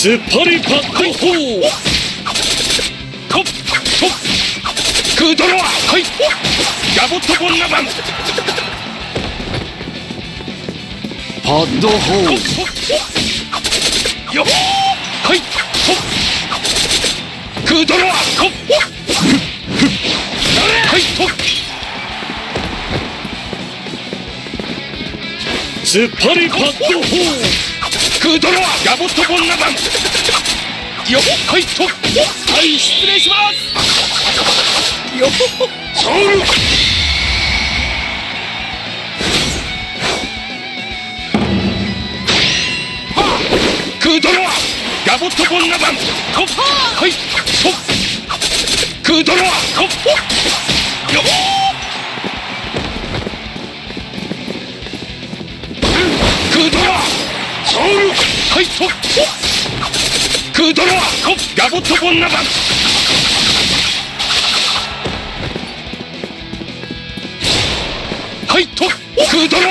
突っ張りパッドホー。コップコップ。クードロアはい。ガボットボンナバンパッドホーよっはいほっクドロアコッはいほっ突っ張りパッドホークドロアガボットボンナバンよっはいと。はい失礼しますよっソウルクードロアガボットボンナバン。コッはい。とクードロアコッよっクードロアソウル。はい。とクードロアコッガボットボンナバン。はい。とクードロ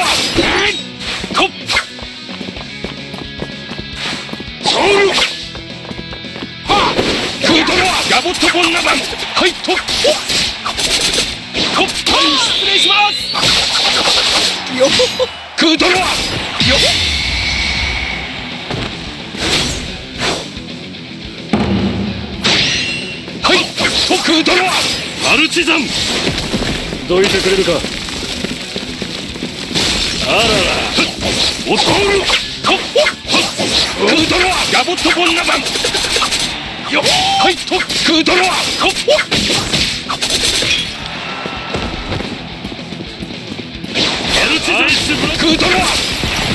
ガボットボンナバンはいとコッはい失礼しますよっクードロアよっはいとクードロアパルチザンどいてくれるかあららおソウルコックードロアガボットボンナバンンスブラクードロア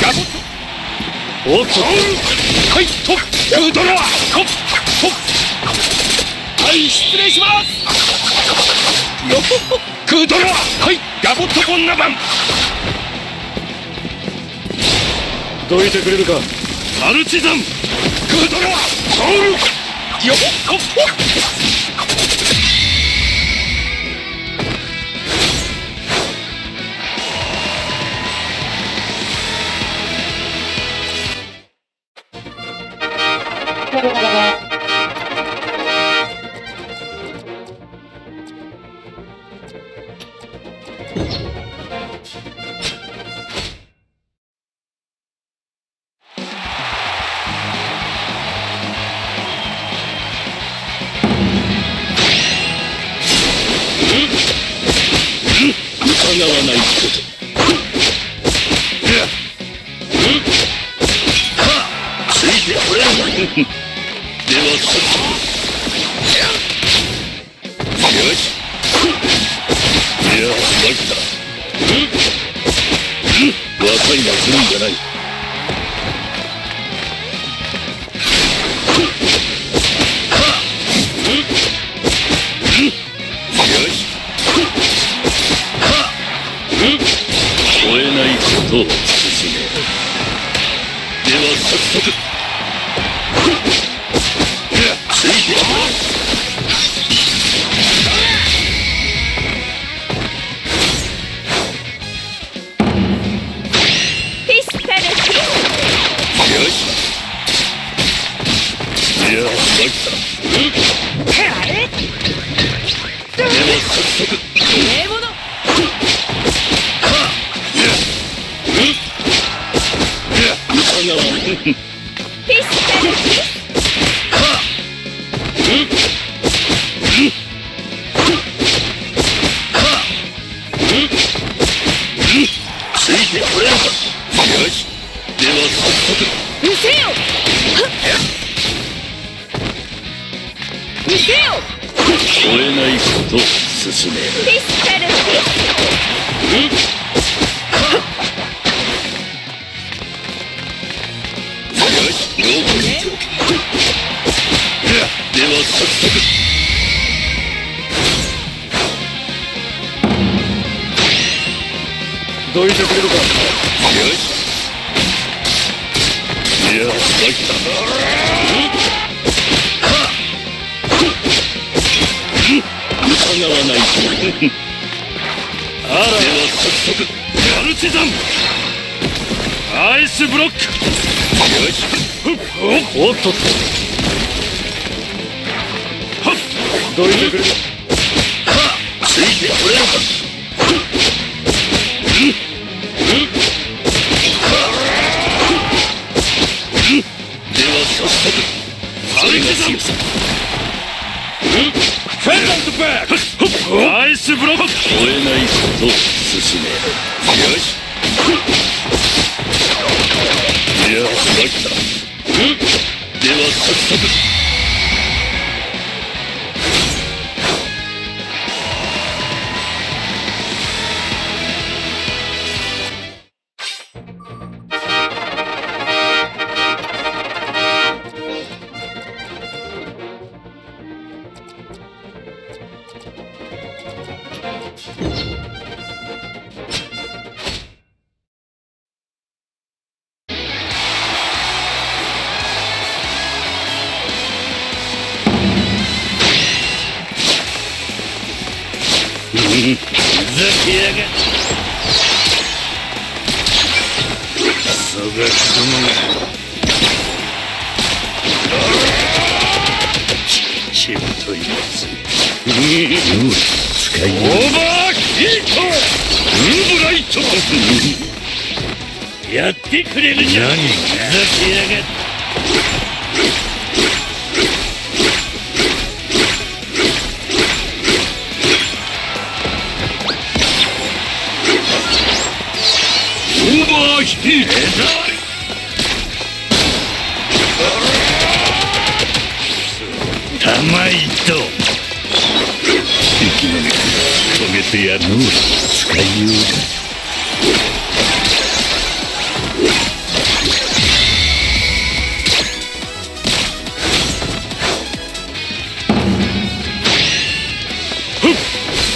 ガボットおっとはいとクードロアコッとはい失礼します。よっドロアはいガボットボンナバン。どいてくれるか。パルチザンよ。っこっは早速マルチザン。アイスブロック。よし。おおっとっと。はっ。どいてくれるついてこれるかクアイスブロック。追えないことを進め。よし。いや参った。では早速。が子供がちちぶといやってくれるじゃん何ふざけやがオ止めてやる使いようだ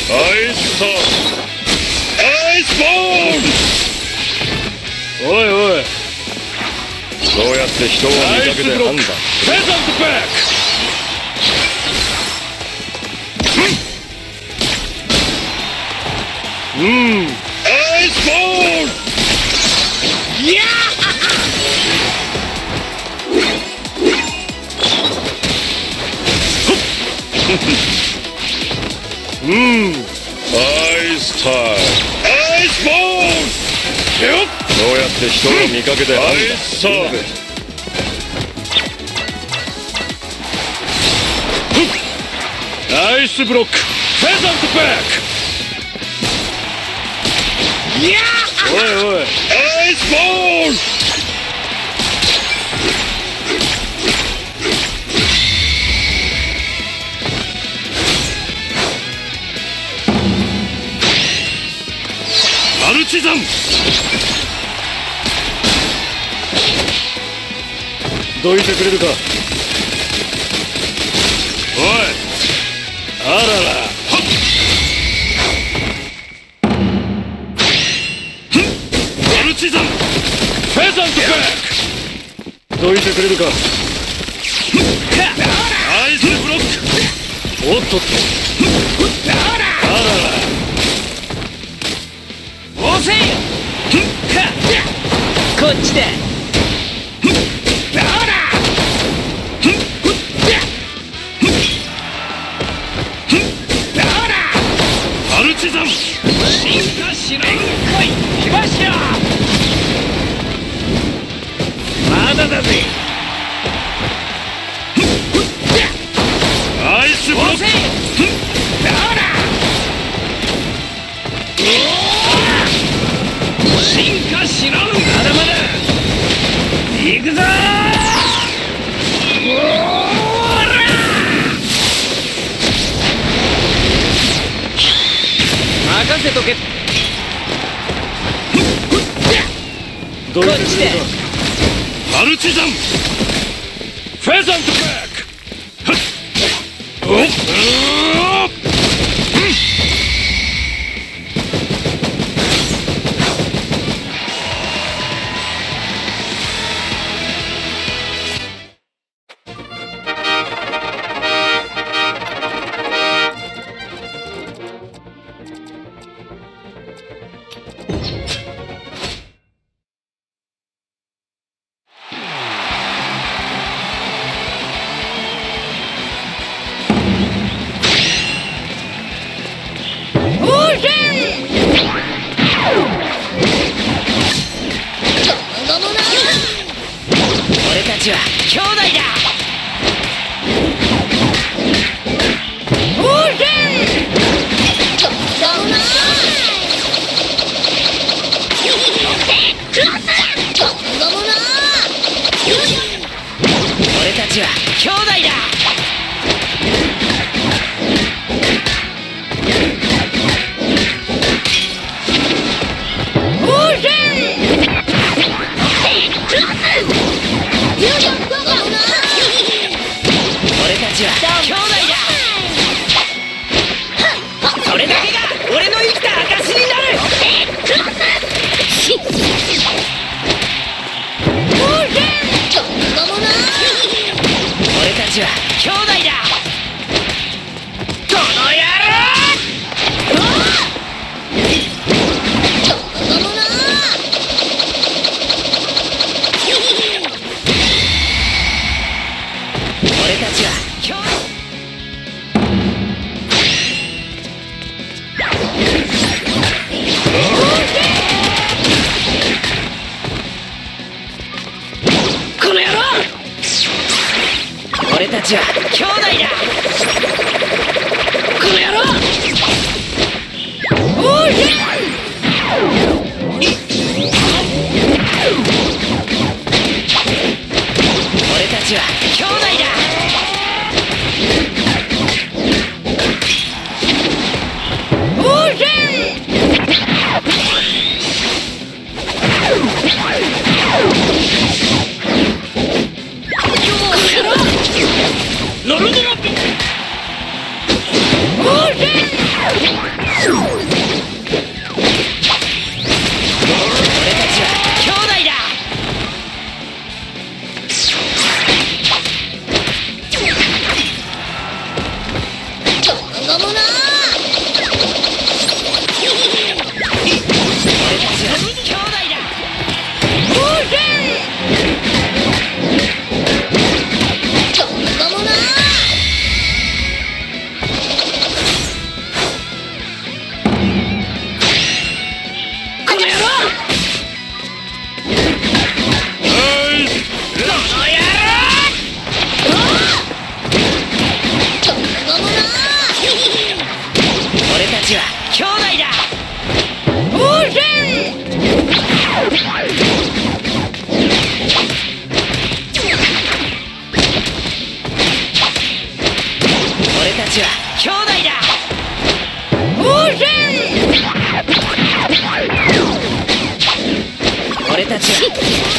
アイスサーアイスボーンおいおいそうやって人を見かけて判断ん。アイスボー。ンうやって人を見か。けてア判イスサーアイスブロック。フェザントバックおいおいアイスボールマルチザンどいてくれるかおいあらら。どいてくれるか。アイスブロック。おっとっと。あらら押せよ。こっちだ。俺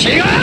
Shake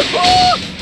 哦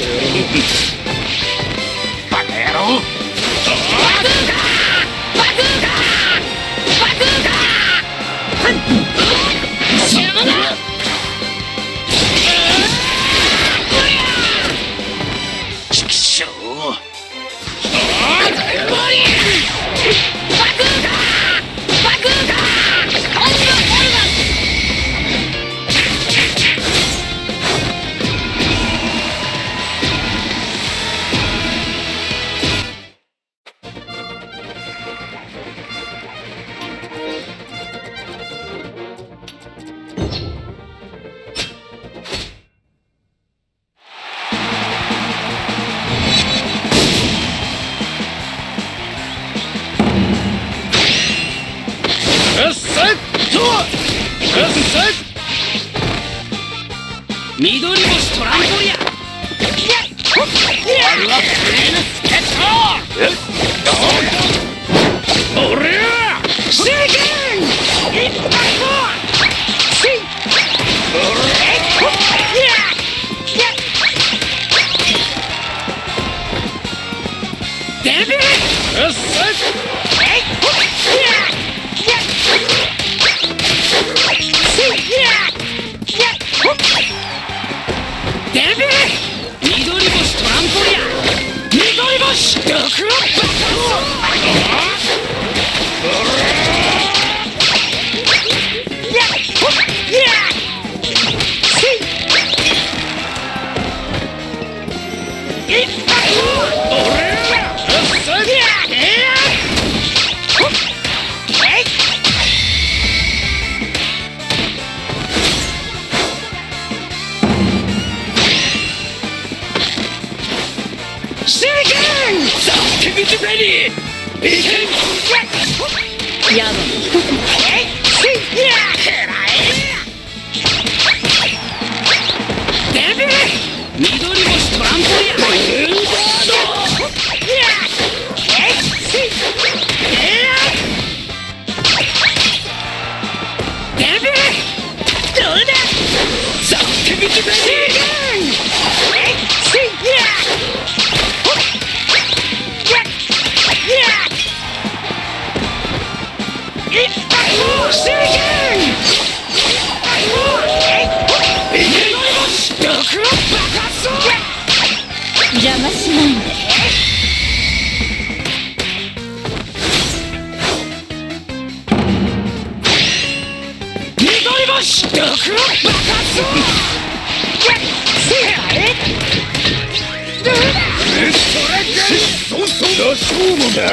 れ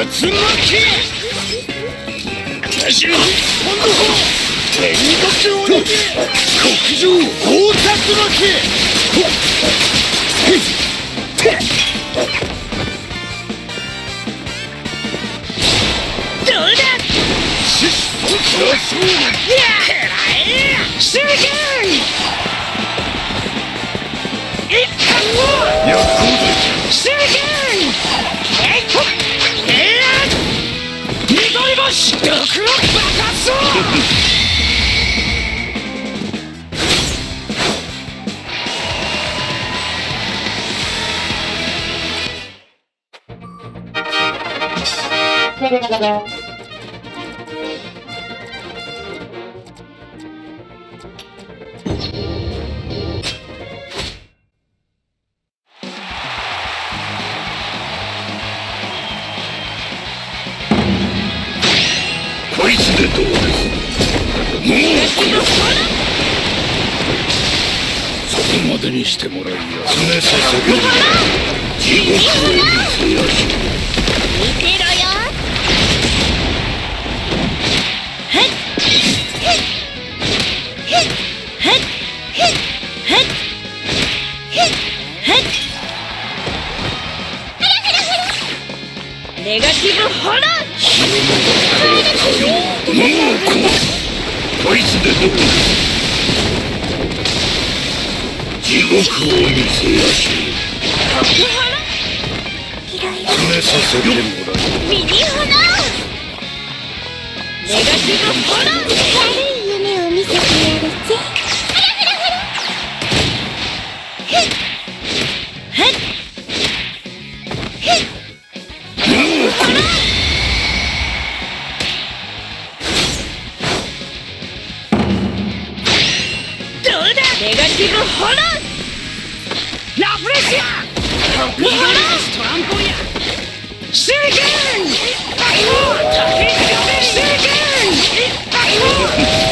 竜巻続上極上大竜巻こいつでどうです？もうこそこまでにしてもらいや常させる地獄。を negative horror! La Fresia! Completed Trampolia! Seigen! Seigen!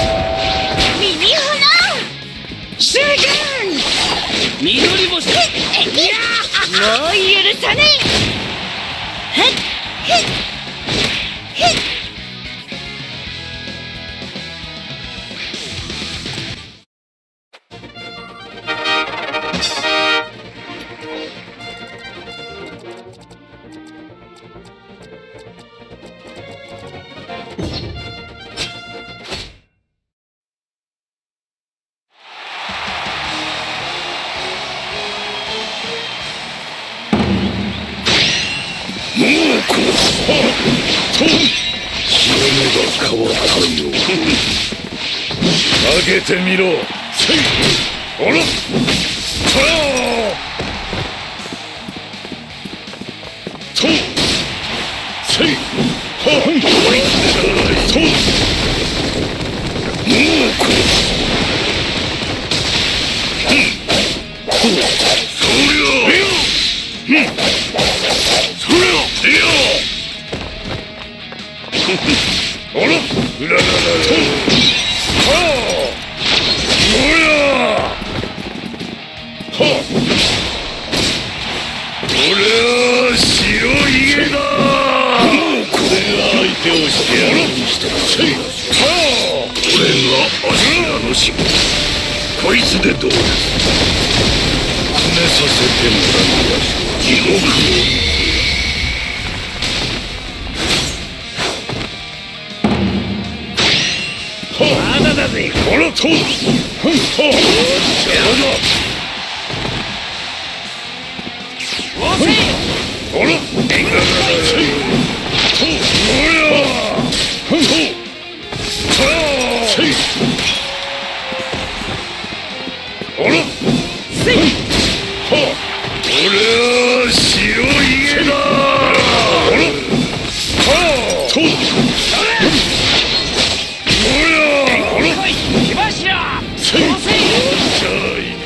てみろ。せいおらさあ。と。せい。はん。と。もうこ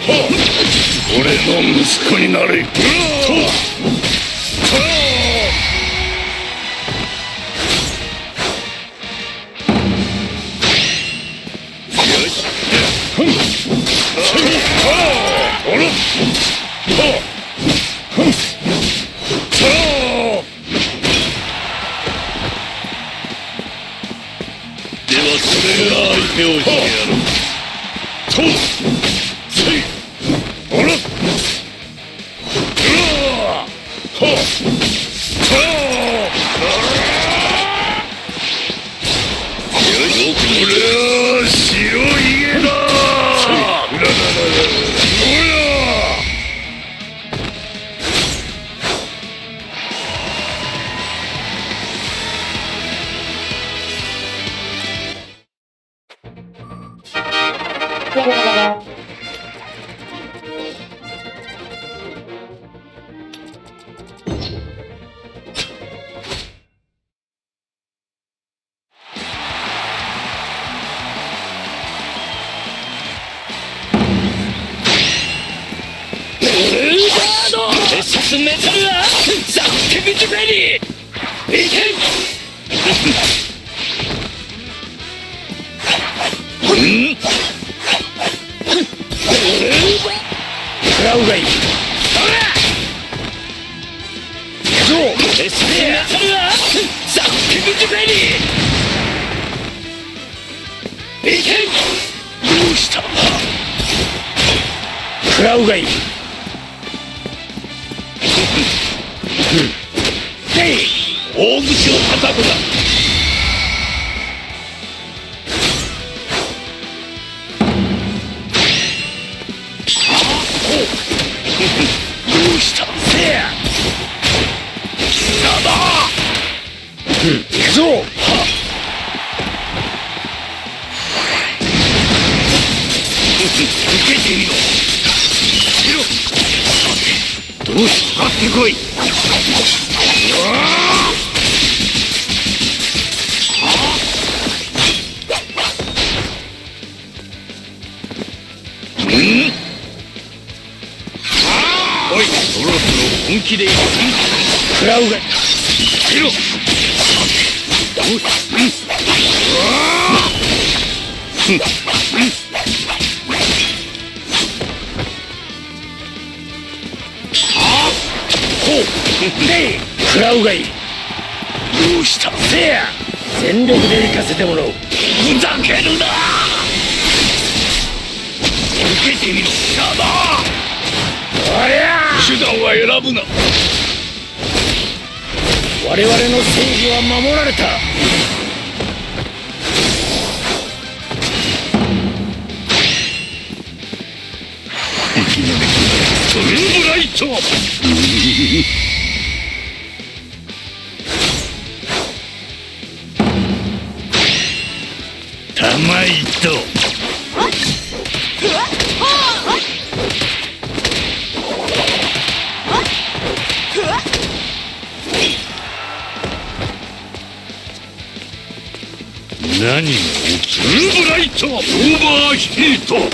俺の息子になれ。ケビジベリーいけラウがいい進めたるわザ・ケビジベリーいけどうした食らうがいい大口を叩くな。ろらうがいい。どうしたせや。全力で行かせてもらおう。ふざけるな。受けてみろりゃ手段は選ぶな我々の正義は守られた。トルブライトと。ザ・オーバーヒート。やっ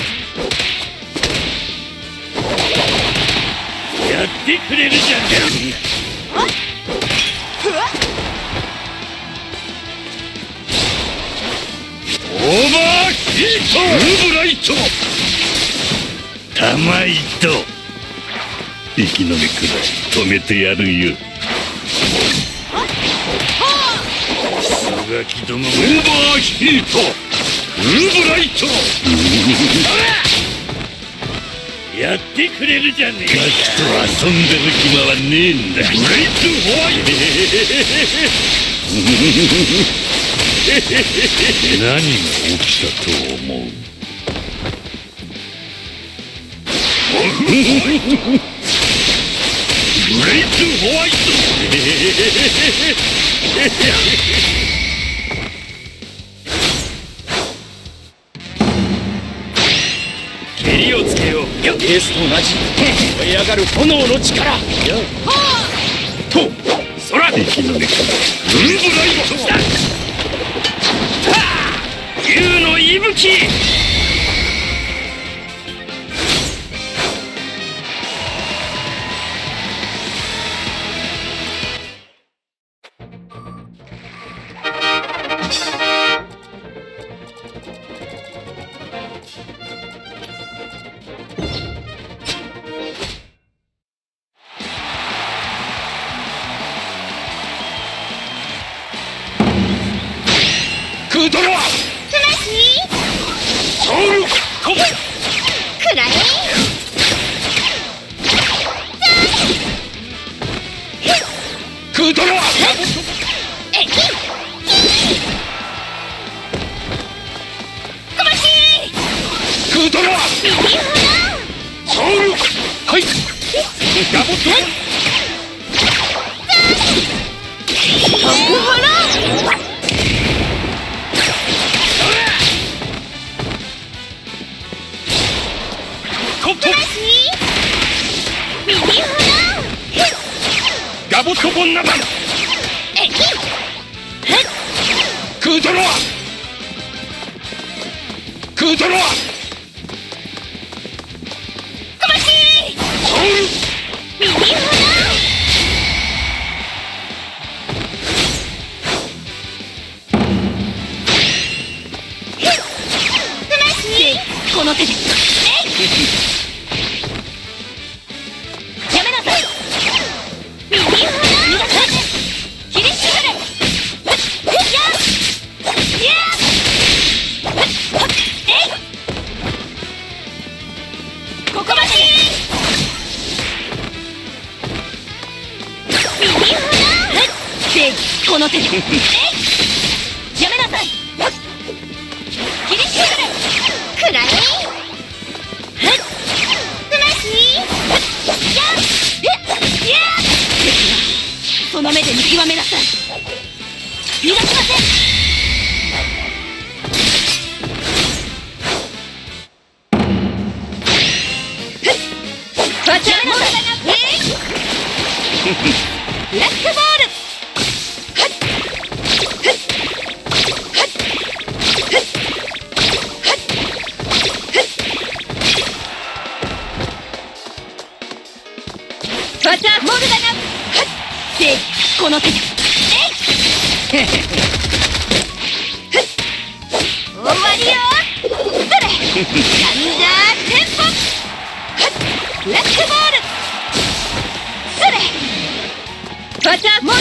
てくれるじゃんオーバーヒート。ーブライト。と。生き延びくらい止めてやるよどもオーバーヒート。ーブライトやってくれるじゃねえガキと遊ん。でる暇はねえん。だブレイトホワイト何が起きたと思うブレイトホワイトエースと同じ。燃え上がる炎の力。と空で火の根ルンブライト竜の息吹。attack!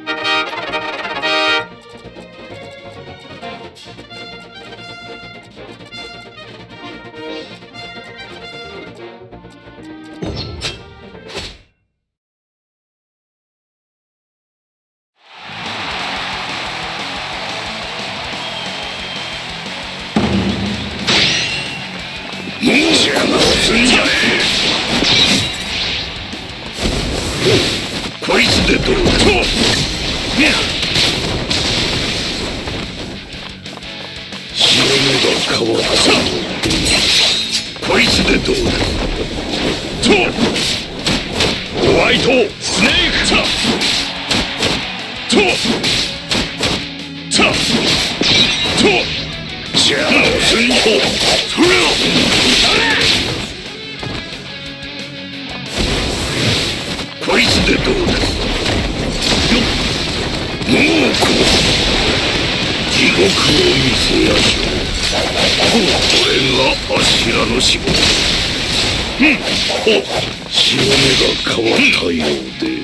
で。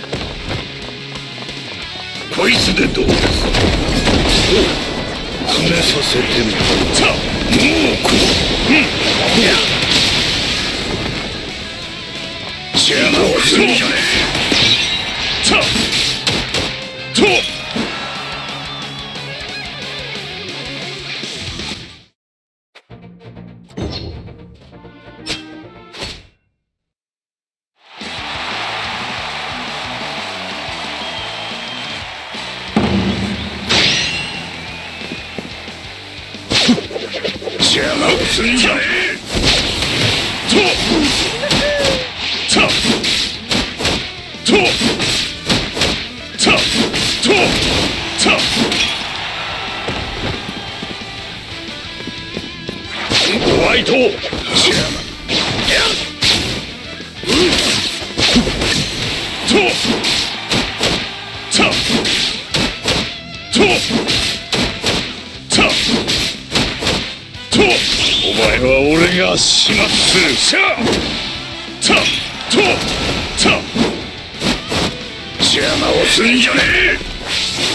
こいつでどうお詰めさせてみさあもうこううん。邪魔をするんじゃねえ。さあ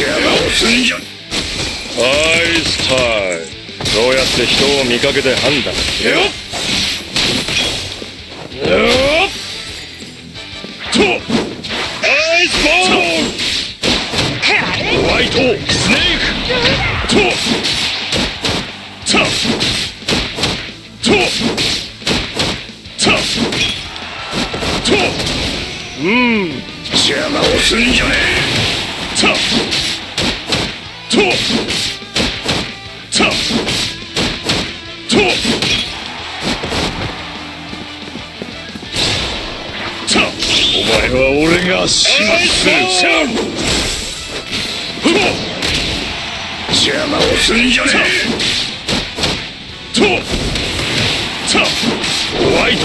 アイスタイそうやって人を見かけて判断しよよっとアイスボールホワイトスネークとタとタとうん邪魔をすんじゃねえは俺が始末す邪魔をすんじゃねえとさホワイト